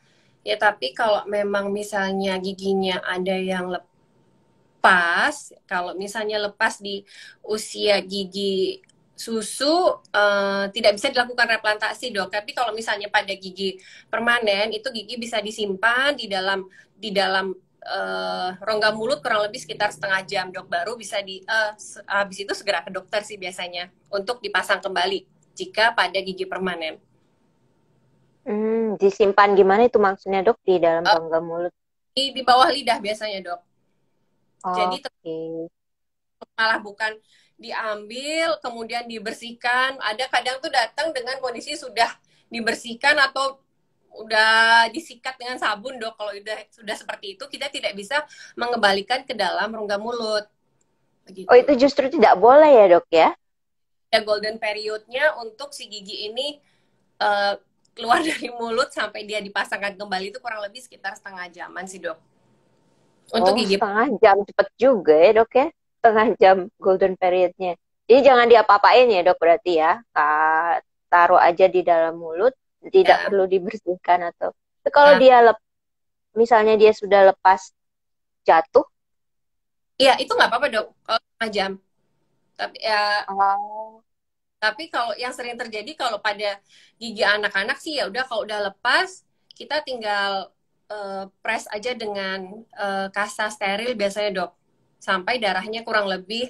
Ya, tapi kalau memang misalnya giginya ada yang lepas, kalau misalnya lepas di usia gigi susu uh, tidak bisa dilakukan replantasi dok. Tapi kalau misalnya pada gigi permanen itu gigi bisa disimpan di dalam di dalam uh, rongga mulut kurang lebih sekitar setengah jam dok baru bisa di uh, habis itu segera ke dokter sih biasanya untuk dipasang kembali jika pada gigi permanen. Hmm, disimpan gimana itu maksudnya dok di dalam uh, rongga mulut? Di, di bawah lidah biasanya dok. Oh, Jadi okay. malah bukan diambil kemudian dibersihkan. Ada kadang tuh datang dengan kondisi sudah dibersihkan atau udah disikat dengan sabun dok. Kalau udah sudah seperti itu kita tidak bisa mengembalikan ke dalam rongga mulut. Begitu. Oh itu justru tidak boleh ya dok ya? Ya golden periodnya untuk si gigi ini uh, keluar dari mulut sampai dia dipasangkan kembali itu kurang lebih sekitar setengah jaman sih dok. Untuk oh, gigi setengah jam cepet juga ya dok ya setengah jam golden periodnya. Jadi jangan diapa-apain ya dok berarti ya. Taruh aja di dalam mulut, tidak ya. perlu dibersihkan atau. Kalau nah. dia lep, misalnya dia sudah lepas jatuh. Iya itu nggak apa-apa dok, kalau setengah jam. Tapi ya. Oh tapi kalau yang sering terjadi kalau pada gigi anak-anak sih ya udah kalau udah lepas kita tinggal uh, press aja dengan uh, kasa steril biasanya dok sampai darahnya kurang lebih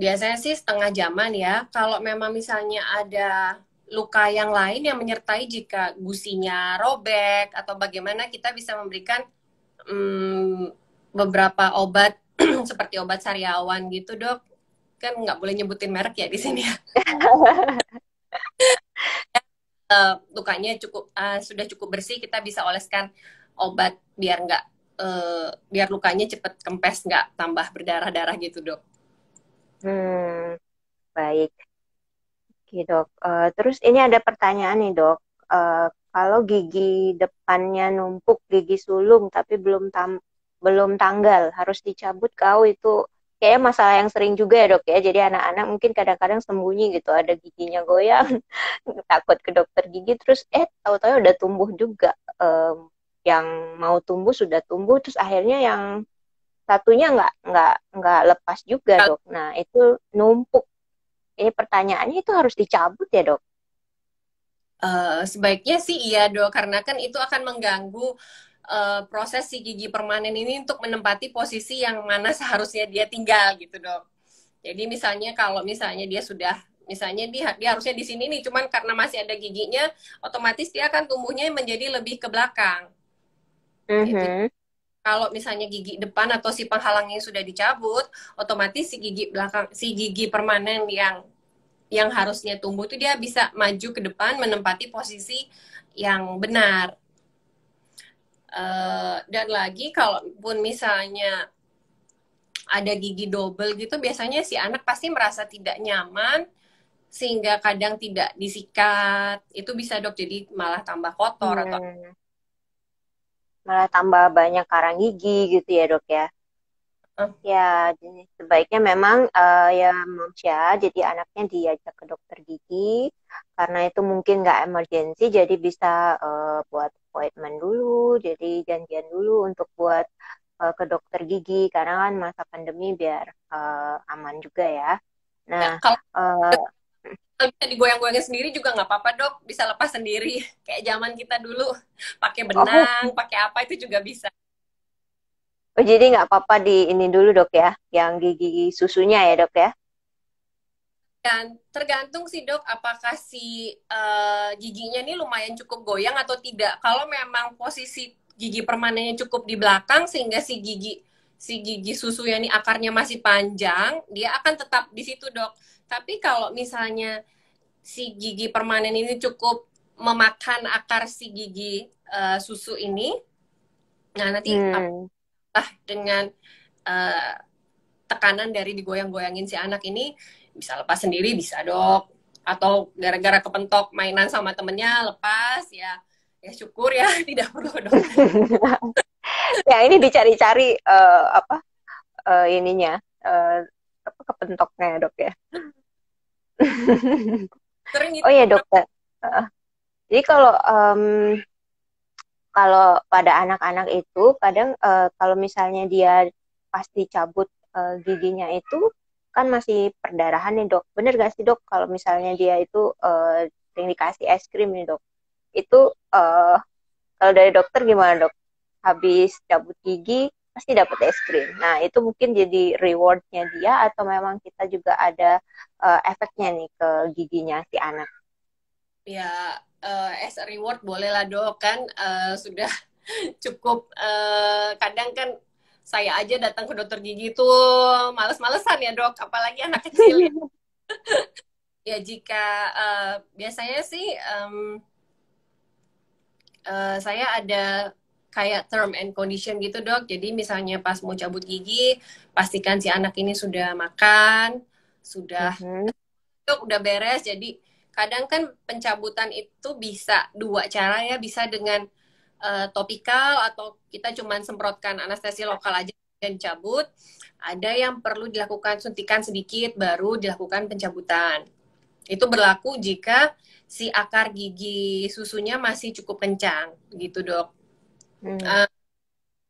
biasanya sih setengah jaman ya. Kalau memang misalnya ada luka yang lain yang menyertai jika gusinya robek atau bagaimana kita bisa memberikan um, beberapa obat seperti obat sariawan gitu dok kan nggak boleh nyebutin merek ya di sini ya. uh, lukanya cukup uh, sudah cukup bersih kita bisa oleskan obat biar nggak uh, biar lukanya cepet kempes nggak tambah berdarah-darah gitu dok. Hmm baik. Oke dok. Uh, terus ini ada pertanyaan nih dok. Uh, kalau gigi depannya numpuk gigi sulung tapi belum tam belum tanggal harus dicabut kau itu kayak masalah yang sering juga ya dok ya. Jadi anak-anak mungkin kadang-kadang sembunyi gitu ada giginya goyang takut ke dokter gigi terus eh tahu-tahu udah tumbuh juga um, yang mau tumbuh sudah tumbuh terus akhirnya yang satunya nggak nggak nggak lepas juga dok. Nah itu numpuk. Ini pertanyaannya itu harus dicabut ya dok? Uh, sebaiknya sih iya dok karena kan itu akan mengganggu uh, proses si gigi permanen ini untuk menempati posisi yang mana seharusnya dia tinggal gitu dok. Jadi misalnya kalau misalnya dia sudah misalnya dia dia harusnya di sini nih cuman karena masih ada giginya otomatis dia akan tumbuhnya menjadi lebih ke belakang mm -hmm. gitu kalau misalnya gigi depan atau si penghalangnya sudah dicabut, otomatis si gigi belakang, si gigi permanen yang yang harusnya tumbuh itu dia bisa maju ke depan menempati posisi yang benar. Uh, dan lagi kalaupun misalnya ada gigi double gitu, biasanya si anak pasti merasa tidak nyaman sehingga kadang tidak disikat. Itu bisa dok jadi malah tambah kotor hmm. atau malah tambah banyak karang gigi gitu ya dok ya. Ya jadi sebaiknya memang uh, ya ya jadi anaknya diajak ke dokter gigi. Karena itu mungkin nggak emergency jadi bisa uh, buat appointment dulu jadi janjian dulu untuk buat uh, ke dokter gigi. Karena kan masa pandemi biar uh, aman juga ya. Nah ya, kalau uh, bisa digoyang-goyangin sendiri juga nggak apa-apa dok. Bisa lepas sendiri. Kayak zaman kita dulu. Pakai benang oh. pakai apa itu juga bisa oh jadi nggak apa-apa di ini dulu dok ya? Yang gigi susunya ya dok ya? Dan tergantung sih dok apakah si uh, giginya ini lumayan cukup goyang atau tidak. Kalau memang posisi gigi permanennya cukup di belakang sehingga si gigi si gigi susunya ini akarnya masih panjang dia akan tetap di situ dok. Tapi kalau misalnya si gigi permanen ini cukup memakan akar si gigi uh, susu ini, nah nanti hmm. Ah dengan uh, tekanan dari digoyang-goyangin si anak ini bisa lepas sendiri bisa dok atau gara-gara kepentok mainan sama temennya lepas ya ya syukur ya tidak perlu dok ya ini dicari-cari uh, apa uh, ininya uh, apa kepentoknya dok ya gitu. Oh iya dokter. Uh, jadi kalau um, kalau pada anak-anak itu kadang uh, kalau misalnya dia pasti cabut uh, giginya itu kan masih perdarahan nih dok. Bener gak sih dok kalau misalnya dia itu uh, dikasih es krim nih dok? Itu uh, kalau dari dokter gimana dok? Habis cabut gigi pasti dapat es krim. Nah, itu mungkin jadi rewardnya dia atau memang kita juga ada uh, efeknya nih ke giginya si anak. Ya, uh, as a reward boleh lah dok kan uh, sudah cukup uh, kadang kan saya aja datang ke dokter gigi itu males-malesan ya dok, apalagi anak kecil ya. jika uh, biasanya sih um, uh, saya ada kayak term and condition gitu dok. Jadi misalnya pas mau cabut gigi, pastikan si anak ini sudah makan, sudah mm -hmm. udah beres. Jadi kadang kan pencabutan itu bisa dua cara ya, bisa dengan uh, topikal atau kita cuma semprotkan anestesi lokal aja dan cabut. Ada yang perlu dilakukan suntikan sedikit baru dilakukan pencabutan. Itu berlaku jika si akar gigi susunya masih cukup kencang gitu dok. Hmm. Uh,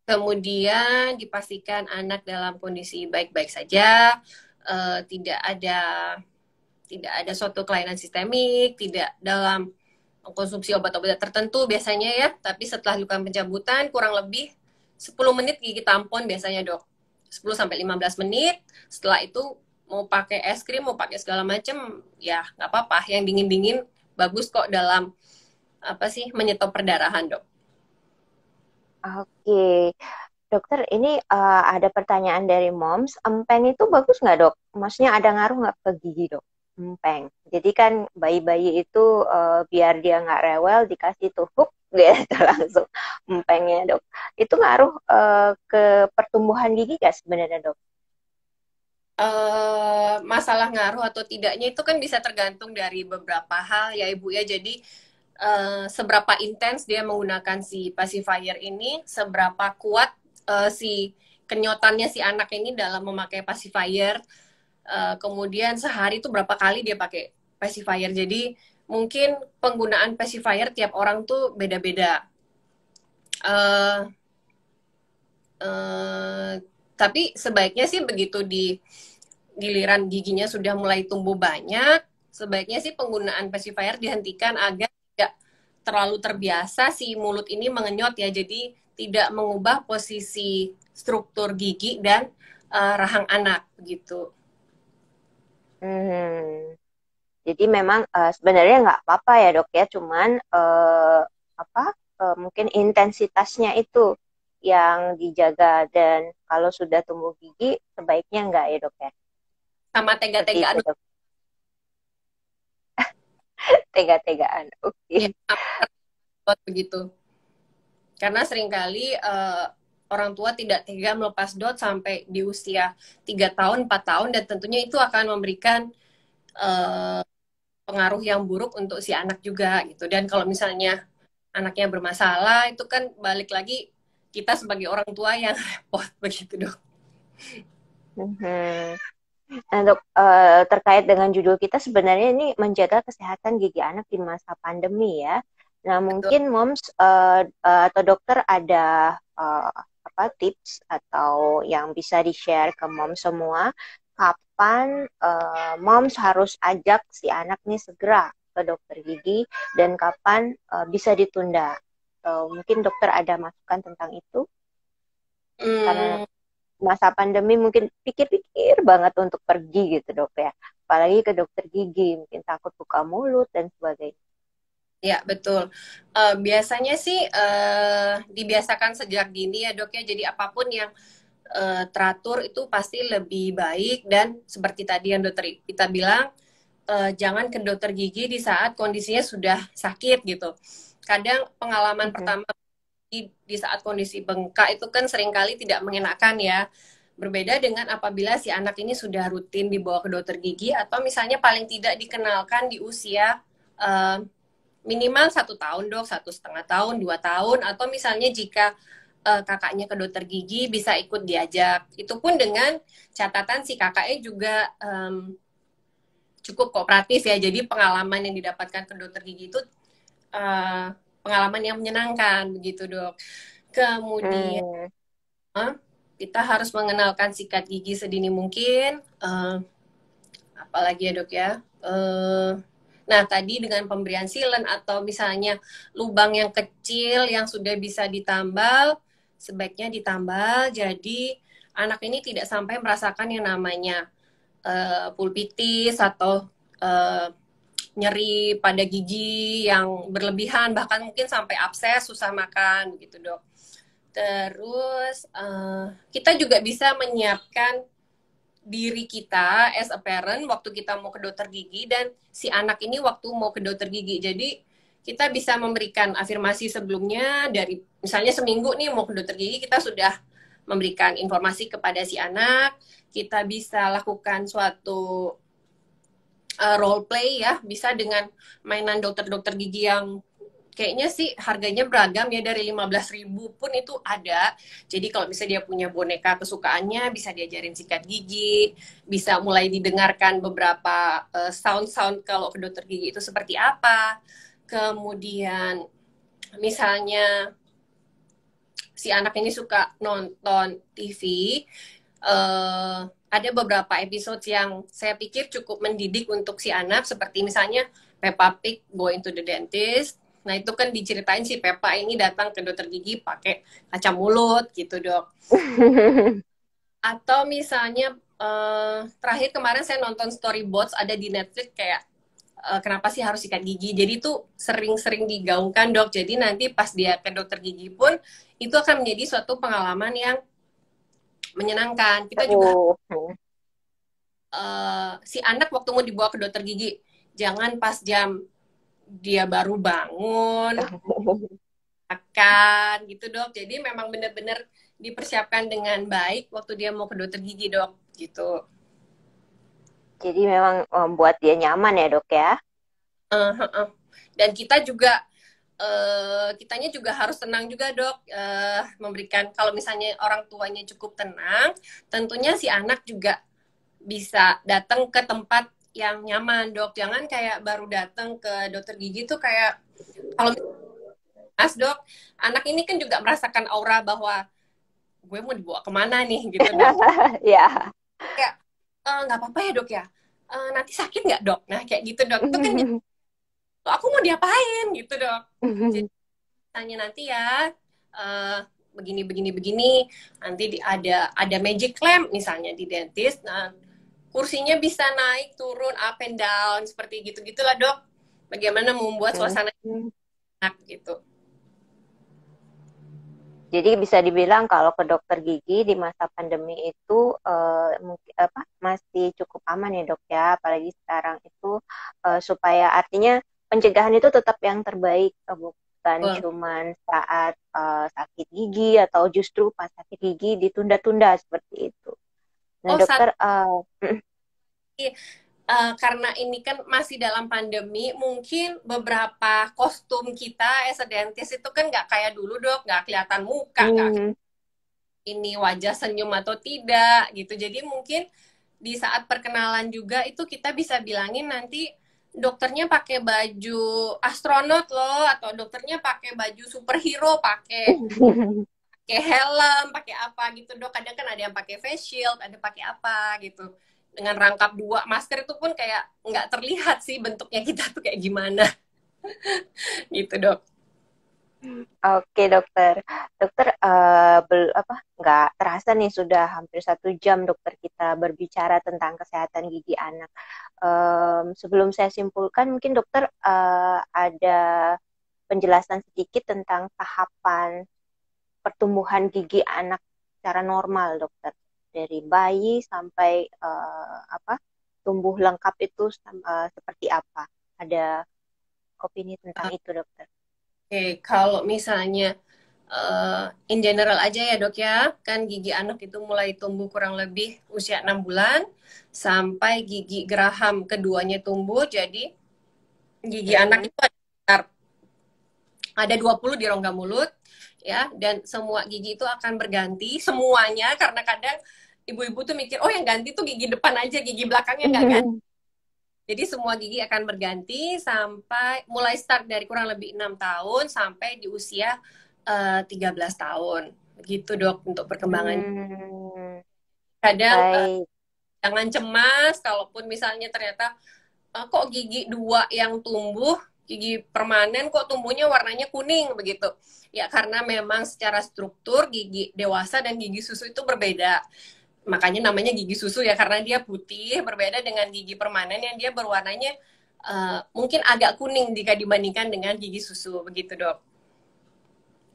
kemudian dipastikan anak dalam kondisi baik-baik saja, uh, tidak ada tidak ada suatu kelainan sistemik, tidak dalam konsumsi obat-obat tertentu biasanya ya, tapi setelah lakukan pencabutan kurang lebih 10 menit gigi tampon biasanya dok. 10 sampai 15 menit. Setelah itu mau pakai es krim, mau pakai segala macam, ya nggak apa-apa. Yang dingin-dingin bagus kok dalam apa sih menyetop perdarahan dok. Oke, dokter ini uh, ada pertanyaan dari moms. Empeng itu bagus nggak dok? Maksudnya ada ngaruh nggak ke gigi dok? Empeng. Jadi kan bayi-bayi itu uh, biar dia nggak rewel dikasih tuh hook gitu langsung empengnya dok. Itu ngaruh uh, ke pertumbuhan gigi nggak sebenarnya dok? Uh, masalah ngaruh atau tidaknya itu kan bisa tergantung dari beberapa hal ya ibu ya. Jadi uh, seberapa intens dia menggunakan si pacifier ini, seberapa kuat uh, si kenyotannya si anak ini dalam memakai pacifier. Uh, kemudian sehari itu berapa kali dia pakai pacifier. Jadi mungkin penggunaan pacifier tiap orang tuh beda-beda. Uh, uh, tapi sebaiknya sih begitu di giliran giginya sudah mulai tumbuh banyak, sebaiknya sih penggunaan pacifier dihentikan agar terlalu terbiasa si mulut ini mengenyot ya jadi tidak mengubah posisi struktur gigi dan uh, rahang anak gitu. Hmm. Jadi memang uh, sebenarnya nggak apa-apa ya dok ya, cuman uh, apa uh, mungkin intensitasnya itu yang dijaga dan kalau sudah tumbuh gigi sebaiknya enggak ya dok ya. Sama tega-tegaan. tega-tegaan, oke. Okay. Ya, begitu. Karena sering kali uh, orang tua tidak tega melepas dot sampai di usia 3 tahun, 4 tahun dan tentunya itu akan memberikan uh, pengaruh yang buruk untuk si anak juga gitu. Dan kalau misalnya anaknya bermasalah itu kan balik lagi kita sebagai orang tua yang repot begitu dok. Hmm. Nah, untuk uh, terkait dengan judul kita sebenarnya ini menjaga kesehatan gigi anak di masa pandemi ya. Nah mungkin moms uh, uh, atau dokter ada uh, apa tips atau yang bisa di-share ke mom semua kapan uh, moms harus ajak si anak nih segera ke dokter gigi dan kapan uh, bisa ditunda. Uh, mungkin dokter ada masukan tentang itu? Hmm. Karena masa pandemi mungkin pikir-pikir banget untuk pergi gitu dok ya. Apalagi ke dokter gigi, mungkin takut buka mulut dan sebagainya. Ya betul. Uh, biasanya sih uh, dibiasakan sejak dini ya dok ya. Jadi apa pun yang uh, teratur itu pasti lebih baik dan seperti tadi yang dokter kita bilang uh, jangan ke dokter gigi di saat kondisinya sudah sakit gitu. Kadang pengalaman okay. pertama di, di saat kondisi bengkak itu kan sering kali tidak mengenakan ya. Berbeda dengan apabila si anak ini sudah rutin dibawa ke dokter gigi atau misalnya paling tidak dikenalkan di usia uh, minimal satu tahun dok, satu setengah tahun, dua tahun, atau misalnya jika uh, kakaknya ke dokter gigi bisa ikut diajak. Itu pun dengan catatan si kakaknya juga um, cukup kooperatif ya. Jadi pengalaman yang didapatkan ke dokter gigi itu uh, pengalaman yang menyenangkan begitu dok. Kemudian hmm. uh, kita harus mengenalkan sikat gigi sedini mungkin. Uh, apalagi ya dok ya. Uh, Nah, tadi dengan pemberian silen atau misalnya lubang yang kecil yang sudah bisa ditambal, sebaiknya ditambal. Jadi anak ini tidak sampai merasakan yang namanya uh, pulpitis atau uh, nyeri pada gigi yang berlebihan, bahkan mungkin sampai abses, susah makan, begitu dok. Terus uh, kita juga bisa menyiapkan diri kita as a parent waktu kita mau ke dokter gigi dan si anak ini waktu mau ke dokter gigi. Jadi kita bisa memberikan afirmasi sebelumnya dari misalnya seminggu nih mau ke dokter gigi kita sudah memberikan informasi kepada si anak. Kita bisa lakukan suatu uh, role play ya, bisa dengan mainan dokter-dokter gigi yang kayaknya sih harganya beragam ya dari 15.000 pun itu ada. Jadi kalau misalnya dia punya boneka kesukaannya bisa diajarin sikat gigi, bisa mulai didengarkan beberapa uh, sound-sound kalau ke dokter gigi itu seperti apa. Kemudian misalnya si anak ini suka nonton TV, uh, eh, ada beberapa episode yang saya pikir cukup mendidik untuk si anak seperti misalnya Peppa Pig going to the dentist Nah itu kan diceritain si Pepa ini datang ke dokter gigi pakai kaca mulut gitu dok. Atau misalnya uh, terakhir kemarin saya nonton Storybots ada di Netflix kayak uh, kenapa sih harus sikat gigi. Jadi itu sering-sering digaungkan dok. Jadi nanti pas dia ke dokter gigi pun itu akan menjadi suatu pengalaman yang menyenangkan. Kita juga uh, si anak waktu mau dibawa ke dokter gigi jangan pas jam dia baru bangun makan gitu dok jadi memang benar-benar dipersiapkan dengan baik waktu dia mau ke dokter gigi dok gitu jadi memang membuat dia nyaman ya dok ya? Uh, uh, uh. dan kita juga uh, kitanya juga harus tenang juga dok. Uh, memberikan kalau misalnya orang tuanya cukup tenang tentunya si anak juga bisa datang ke tempat yang nyaman dok. Jangan kayak baru datang ke dokter gigi tuh kayak kalau mas dok anak ini kan juga merasakan aura bahwa gue mau dibawa ke mana nih gitu dok. Ya. Kayak eh, nggak e, apa-apa ya dok ya. E, nanti sakit nggak dok? Nah kayak gitu dok. Itu kan aku mau diapain? Gitu dok. Jadi, tanya nanti ya uh, begini begini begini. Nanti di, ada ada magic lamp misalnya di dentist. Nah kursinya bisa naik turun up and down seperti gitu gitulah dok. Bagaimana membuat suasana enak gitu jadi bisa dibilang kalau ke dokter gigi di masa pandemi itu uh, mungkin apa masih cukup aman ya dok ya, apalagi sekarang itu uh, supaya artinya pencegahan itu tetap yang terbaik, uh, bukan oh. cuman saat uh, sakit gigi atau justru pas sakit gigi ditunda-tunda seperti itu. Nah oh, dokter, uh, uh, karena ini kan masih dalam pandemi, mungkin beberapa kostum kita as a dentist itu kan nggak kayak dulu dok, nggak kelihatan muka, nggak mm. ini wajah senyum atau tidak gitu. Jadi mungkin di saat perkenalan juga itu kita bisa bilangin nanti dokternya pakai baju astronot loh atau dokternya pakai baju superhero, pakai pakai helm, pakai apa gitu dok. Kadang kan ada yang pakai face shield, ada pakai apa gitu dengan rangkap dua masker itu pun kayak nggak terlihat sih bentuknya kita tuh kayak gimana gitu dok. Oke dokter, dokter uh, bel apa nggak terasa nih sudah hampir satu jam dokter kita berbicara tentang kesehatan gigi anak. Um, sebelum saya simpulkan, mungkin dokter uh, ada penjelasan sedikit tentang tahapan pertumbuhan gigi anak secara normal dokter dari bayi sampai uh, apa tumbuh lengkap itu uh, seperti apa? Ada opini tentang uh, itu, dokter? Oke, okay. kalau misalnya uh, in general aja ya dok ya, kan gigi anak itu mulai tumbuh kurang lebih usia 6 bulan sampai gigi geraham keduanya tumbuh, jadi gigi hmm. anak itu ada, ada 20 di rongga mulut, ya. Dan semua gigi itu akan berganti semuanya. Karena kadang ibu-ibu tuh mikir oh yang ganti tuh gigi depan aja gigi belakangnya nggak mm-hmm. ganti. Jadi semua gigi akan berganti sampai mulai start dari kurang lebih enam tahun sampai di usia uh, eh, 13 tahun. Begitu dok untuk perkembangan hmm. kadang uh, jangan cemas kalaupun misalnya ternyata uh, kok gigi dua yang tumbuh gigi permanen kok tumbuhnya warnanya kuning begitu ya karena memang secara struktur gigi dewasa dan gigi susu itu berbeda makanya namanya gigi susu ya karena dia putih berbeda dengan gigi permanen yang dia berwarnanya uh, mungkin agak kuning jika dibandingkan dengan gigi susu begitu dok.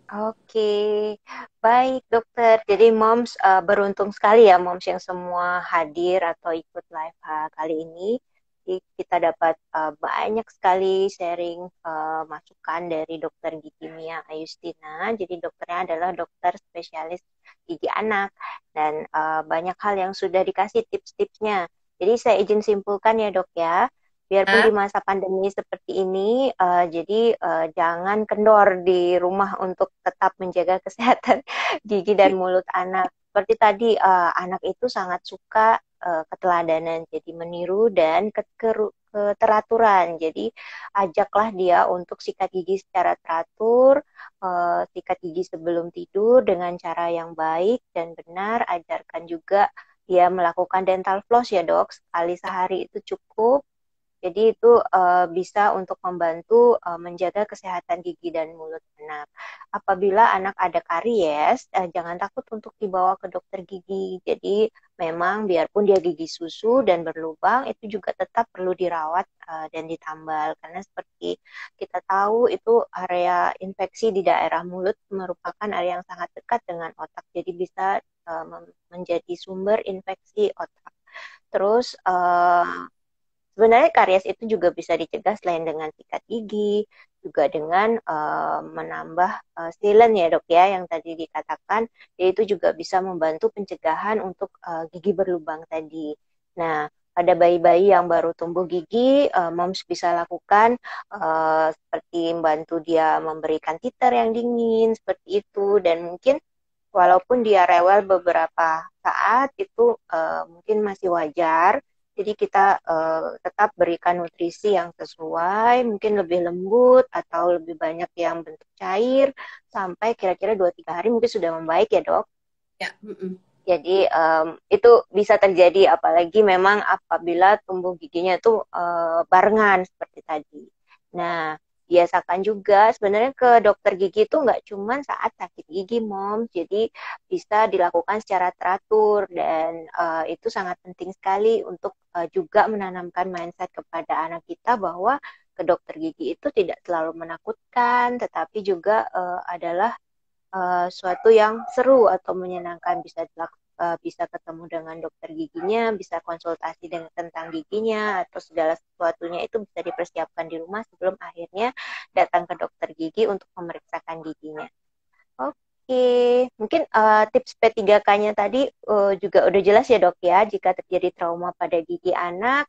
Oke, baik dokter. Jadi moms uh, beruntung sekali ya moms yang semua hadir atau ikut live uh, kali ini. Jadi kita dapat uh, banyak sekali sharing uh, masukan dari dokter gigi Mia Ayustina. Jadi dokternya adalah dokter spesialis gigi anak dan uh, banyak hal yang sudah dikasih tips-tipsnya. Jadi saya izin simpulkan ya dok ya. Biarpun di masa pandemi seperti ini, uh, jadi uh, jangan kendor di rumah untuk tetap menjaga kesehatan gigi dan mulut anak. Seperti tadi, uh, anak itu sangat suka uh, keteladanan, jadi meniru dan keteraturan. Jadi ajaklah dia untuk sikat gigi secara teratur, uh, sikat gigi sebelum tidur dengan cara yang baik dan benar. Ajarkan juga dia melakukan dental floss ya dok, sekali sehari itu cukup jadi itu uh, bisa untuk membantu uh, menjaga kesehatan gigi dan mulut anak. Apabila anak ada karies, uh, jangan takut untuk dibawa ke dokter gigi. Jadi memang biarpun dia gigi susu dan berlubang, itu juga tetap perlu dirawat uh, dan ditambal karena seperti kita tahu itu area infeksi di daerah mulut merupakan area yang sangat dekat dengan otak. Jadi bisa uh, menjadi sumber infeksi otak. Terus uh, Sebenarnya karies itu juga bisa dicegah selain dengan sikat gigi, juga dengan uh, menambah uh, silen ya dok ya yang tadi dikatakan, yaitu juga bisa membantu pencegahan untuk uh, gigi berlubang tadi. Nah, pada bayi-bayi yang baru tumbuh gigi, uh, moms bisa lakukan uh, seperti membantu dia memberikan titer yang dingin seperti itu dan mungkin walaupun dia rewel beberapa saat itu uh, mungkin masih wajar jadi kita uh, tetap berikan nutrisi yang sesuai, mungkin lebih lembut atau lebih banyak yang bentuk cair sampai kira-kira 2-3 hari mungkin sudah membaik ya dok. Ya. Mm -mm. Jadi um, itu bisa terjadi apalagi memang apabila tumbuh giginya itu uh, barengan seperti tadi. Nah biasakan juga. Sebenarnya ke dokter gigi itu nggak cuma saat sakit gigi mom. Jadi bisa dilakukan secara teratur dan uh, itu sangat penting sekali untuk uh, juga menanamkan mindset kepada anak kita bahwa ke dokter gigi itu tidak selalu menakutkan tetapi juga uh, adalah uh, suatu yang seru atau menyenangkan bisa dilakukan uh, bisa ketemu dengan dokter giginya, bisa konsultasi dengan tentang giginya atau segala sesuatunya itu bisa dipersiapkan di rumah sebelum akhirnya datang ke dokter gigi untuk memeriksakan giginya. Oke, mungkin uh, tips P3K-nya tadi uh, juga udah jelas ya dok ya, jika terjadi trauma pada gigi anak,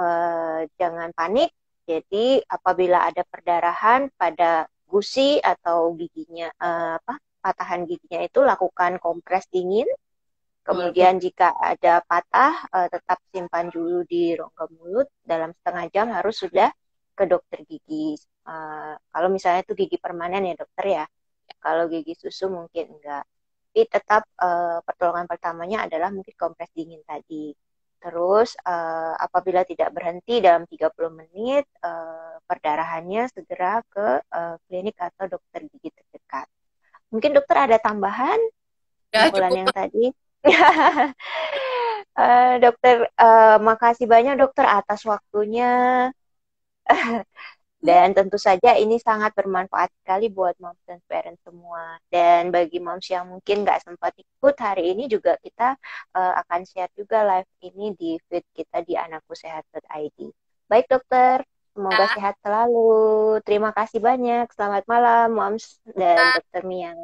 uh, jangan panik. Jadi apabila ada perdarahan pada gusi atau giginya, uh, apa patahan giginya itu lakukan kompres dingin Kemudian jika ada patah, uh, tetap simpan dulu di rongga mulut dalam setengah jam harus sudah ke dokter gigi. Uh, kalau misalnya itu gigi permanen ya dokter ya. Kalau gigi susu mungkin enggak. Tapi tetap uh, pertolongan pertamanya adalah mungkin kompres dingin tadi. Terus uh, apabila tidak berhenti dalam 30 menit, uh, perdarahannya segera ke uh, klinik atau dokter gigi terdekat. Mungkin dokter ada tambahan? Ya, yang tadi uh, dokter, uh, makasih banyak dokter atas waktunya. dan tentu saja ini sangat bermanfaat sekali buat moms dan parents semua. Dan bagi moms yang mungkin nggak sempat ikut hari ini juga kita uh, akan share juga live ini di feed kita di anakkusehat.id. Baik dokter, semoga ya. sehat selalu. Terima kasih banyak. Selamat malam moms dan dokter Mia.